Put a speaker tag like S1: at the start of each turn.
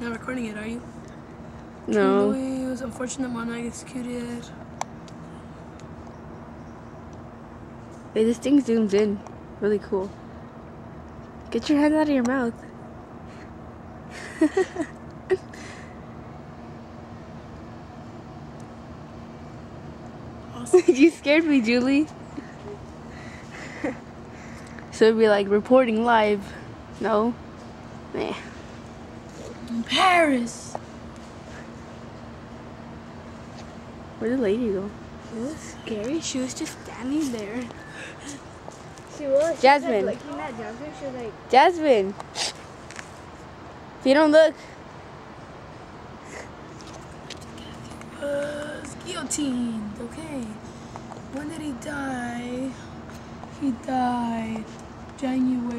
S1: Not recording it, are you?
S2: No.
S1: Louis was unfortunate monarch executed.
S2: Wait, this thing zooms in. Really cool. Get your hand out of your mouth.
S1: Awesome.
S2: you scared me, Julie. so it'd be like reporting live. No? Nah.
S1: In Paris.
S2: Where'd the lady go?
S1: It was scary. She was just standing there.
S3: She was. She
S2: Jasmin.
S3: Was, like, Jasmin, she was like,
S2: Jasmin! If you don't look, uh,
S1: Was guillotined. Okay. When did he die? He died January.